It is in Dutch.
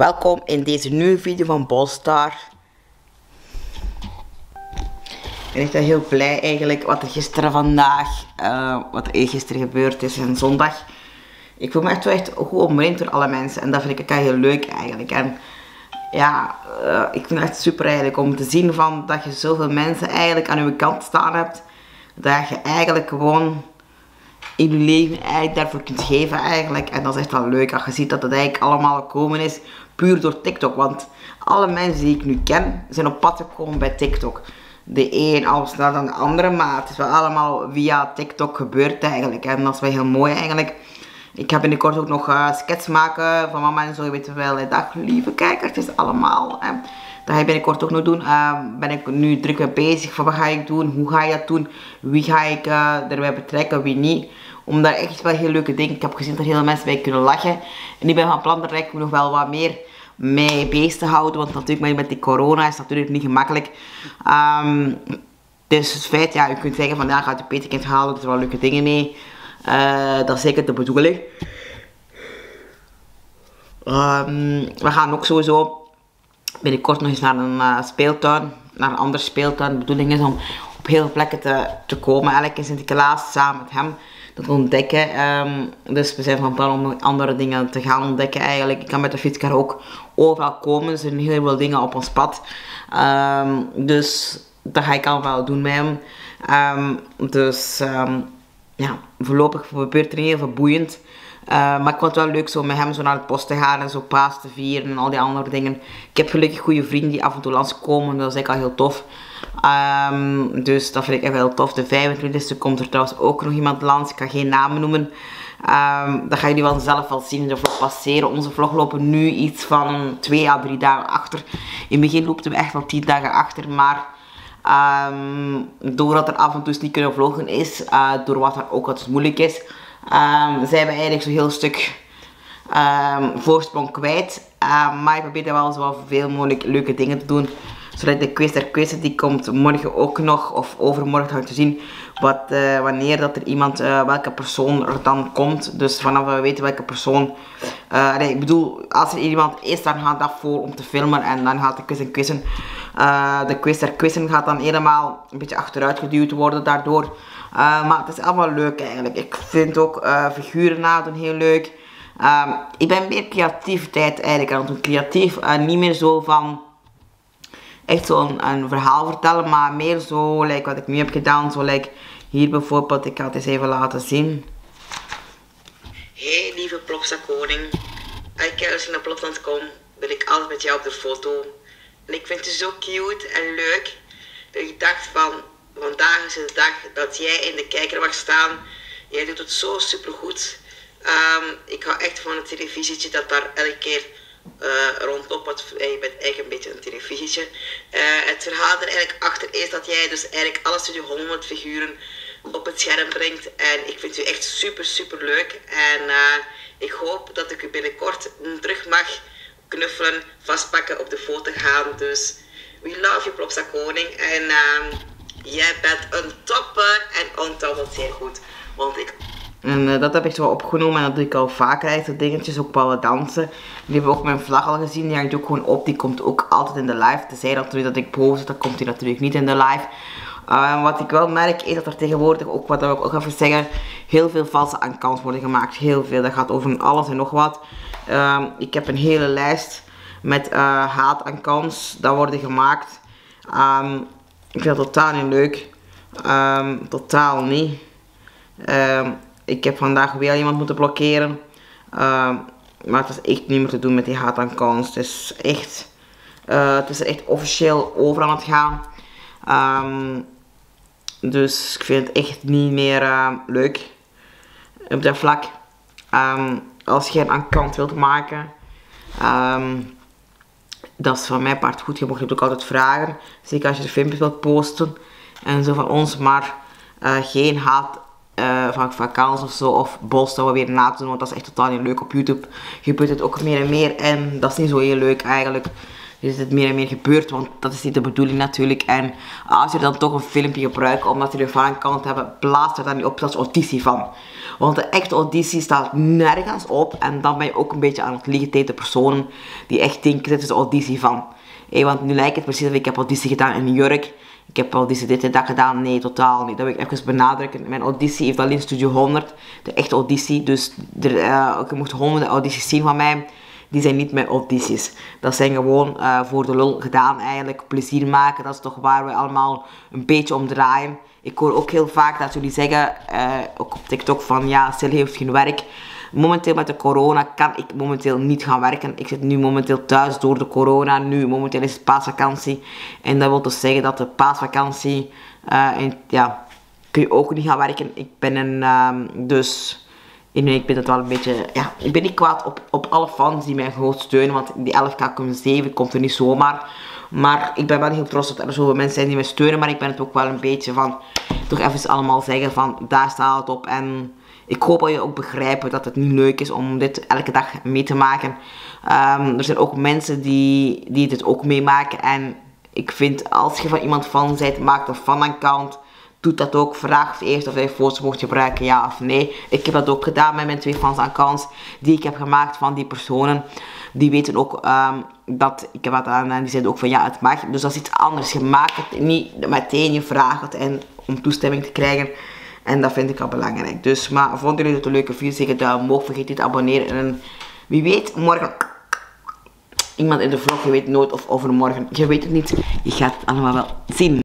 Welkom in deze nieuwe video van Bolstar. Ik ben echt heel blij eigenlijk wat er gisteren vandaag, uh, wat er gisteren gebeurd is en zondag. Ik voel me echt wel echt goed omringd door alle mensen en dat vind ik echt heel leuk eigenlijk. En ja, uh, ik vind het echt super eigenlijk om te zien van dat je zoveel mensen eigenlijk aan je kant staan hebt. Dat je eigenlijk gewoon in je leven eigenlijk daarvoor kunt geven eigenlijk. En dat is echt wel leuk als je ziet dat het eigenlijk allemaal gekomen is puur door TikTok. Want alle mensen die ik nu ken zijn op pad gekomen bij TikTok. De een al sneller dan de andere, maar het is wel allemaal via TikTok gebeurd eigenlijk. En dat is wel heel mooi eigenlijk. Ik ga binnenkort ook nog uh, skets maken van mama en zo. Je weet wel, dag lieve kijkers, het is allemaal. Dat ga ik binnenkort ook nog doen. Uh, ben ik nu druk mee bezig van wat ga ik doen, hoe ga je dat doen, wie ga ik uh, erbij betrekken, wie niet omdat echt wel heel leuke dingen. Ik heb gezien dat heel mensen bij kunnen lachen. En ik ben van plan dat ik nog wel wat meer mee bezig te houden. Want natuurlijk met die corona is natuurlijk niet gemakkelijk. Um, dus het feit, ja, u kunt zeggen van ja, gaat je peterkind halen, er zijn wel leuke dingen mee. Uh, dat is zeker de bedoeling. Um, we gaan ook sowieso binnenkort nog eens naar een uh, speeltuin. Naar een andere speeltuin. De bedoeling is om op heel veel plekken te, te komen. Eigenlijk in Sinterklaas samen met hem te ontdekken. Um, dus we zijn van plan om andere dingen te gaan ontdekken eigenlijk. Ik kan met de fietskar ook overal komen. Er zijn heel veel dingen op ons pad. Um, dus dat ga ik allemaal doen met hem. Um, dus ja, voorlopig gebeurt er heel veel boeiend. Uh, maar ik vond het wel leuk zo met hem zo naar de post te gaan en zo paas te vieren en al die andere dingen. Ik heb gelukkig goede vrienden die af en toe langskomen, dat is eigenlijk al heel tof. Um, dus dat vind ik echt wel tof. De 25e komt er trouwens ook nog iemand langs. Ik ga geen namen noemen. Um, dat gaan jullie wel zelf wel zien in de vlog passeren. Onze vlog lopen nu iets van 2 à 3 dagen achter. In het begin loopten we echt wel 10 dagen achter. Maar um, doordat er af en toe niet kunnen vloggen is, uh, door wat er ook wat moeilijk is, zijn we eigenlijk zo'n heel stuk voorsprong kwijt. maar ik probeer wel zo veel mogelijk leuke dingen te doen zodat de quiz der quiz die komt morgen ook nog of overmorgen gaan te zien wat, uh, wanneer dat er iemand, uh, welke persoon er dan komt. Dus vanaf we weten welke persoon. Uh, nee, ik bedoel, als er iemand is, dan gaat dat voor om te filmen en dan gaat de quiz en quizzen. de quiz der quizzen gaat dan helemaal een beetje achteruit geduwd worden daardoor. maar het is allemaal leuk eigenlijk. Ik vind ook figuren heel leuk. Ehm, ik ben meer creativiteit eigenlijk aan het doen. Creatief, niet meer zo van echt zo'n een verhaal vertellen, maar meer zo, like wat ik nu heb gedaan, zo like hier bijvoorbeeld, ik ga het eens even laten zien. Hey lieve Plopsa koning, als ik naar Plopland kom, ben ik altijd met jou op de foto. En ik vind het zo cute en leuk, dat ik dacht van, vandaag is de dag dat jij in de kijker mag staan. Jij doet het zo super goed. Um, ik hou echt van het televisietje dat daar elke keer uh, rondop. Wat, je bent eigenlijk een beetje een televisietje. Uh, het verhaal er eigenlijk achter is dat jij dus eigenlijk alle Studio 100 figuren op het scherm brengt. En ik vind u echt super, super leuk. En uh, ik hoop dat ik u binnenkort terug mag knuffelen, vastpakken, op de foto gaan. Dus we love you, Plopsa Koning. En jij bent een topper en onthoud zeer goed. Want ik en uh, dat heb ik zo opgenomen en dat doe ik al vaker eigenlijk, dingetjes, ook wel dansen. Die hebben ook mijn vlag al gezien, die hangt ook gewoon op, die komt ook altijd in de live. Tenzij natuurlijk dat ik post, dan komt die natuurlijk niet in de live. Uh, wat ik wel merk is dat er tegenwoordig ook, wat ik ook even zeggen, heel veel valse accounts worden gemaakt. Heel veel, dat gaat over alles en nog wat. Uh, ik heb een hele lijst met uh, haat-accounts dat worden gemaakt. Um, ik vind dat totaal niet leuk. Um, totaal niet. Ik heb vandaag weer iemand moeten blokkeren. Maar het is echt niet meer te doen met die haat kans. Het is echt, uh, het is echt officieel over aan het gaan. Um, dus ik vind het echt niet meer uh, leuk op dat vlak. Um, als je een account wilt maken, um, dat is van mijn part goed. Je mag het ook altijd vragen. Zeker als je de filmpjes wilt posten en zo van ons. Maar uh, geen haat uh, van vakantie of zo, of we weer na te doen, want dat is echt totaal niet leuk. Op YouTube gebeurt het ook meer en meer en dat is niet zo heel leuk eigenlijk. Is het meer en meer gebeurd, want dat is niet de bedoeling natuurlijk. En als je dan toch een filmpje gebruikt omdat er van kan hebben, plaats er dan niet op als auditie van. Want de echte auditie staat nergens op en dan ben je ook een beetje aan het liegen tegen de personen die echt denken, dit is de auditie van. Want nu lijkt het precies of ik heb auditie gedaan in New York. Ik heb auditie dit en dat gedaan. Nee, totaal niet. Dat wil ik even benadrukken. Mijn auditie heeft alleen Studio 100. De echte auditie. Dus er, je mocht honderden audities zien van mij die zijn niet mijn audities. Dat zijn gewoon uh, voor de lul gedaan eigenlijk. Plezier maken, dat is toch waar we allemaal een beetje om draaien. Ik hoor ook heel vaak dat jullie zeggen, uh, ook op TikTok, van ja, Sil heeft geen werk. Momenteel met de corona kan ik momenteel niet gaan werken. Ik zit nu momenteel thuis door de corona. Nu momenteel is het paasvakantie. En dat wil dus zeggen dat de paasvakantie, uh, en, ja, kun je ook niet gaan werken. Ik ben een, um, dus ik ben het wel een beetje, ja, ik ben niet kwaad op, op alle fans die mij gewoon steunen, want die 11k7 komt er niet zomaar. Maar ik ben wel heel trots dat er zoveel mensen zijn die mij steunen, maar ik ben het ook wel een beetje van, toch even allemaal zeggen van, daar staat het op. En ik hoop dat je ook begrijpt dat het niet leuk is om dit elke dag mee te maken. Um, er zijn ook mensen die, die dit ook meemaken en ik vind als je van iemand fan bent, maak een fan-account doet dat ook. Vraagt eerst of hij foto's mocht gebruiken, ja of nee. Ik heb dat ook gedaan met mijn twee fans accounts die ik heb gemaakt van die personen. Die weten ook um, dat ik heb wat aan en die zeiden ook van ja, het mag. Dus dat is iets anders. Je maakt het niet meteen, je vraagt het en om toestemming te krijgen. En dat vind ik al belangrijk. Dus, maar vonden jullie het een leuke video? Zeg duim omhoog, vergeet niet te abonneren. En wie weet, morgen iemand in de vlog, je weet nooit of overmorgen. Je weet het niet, je gaat het allemaal wel zien.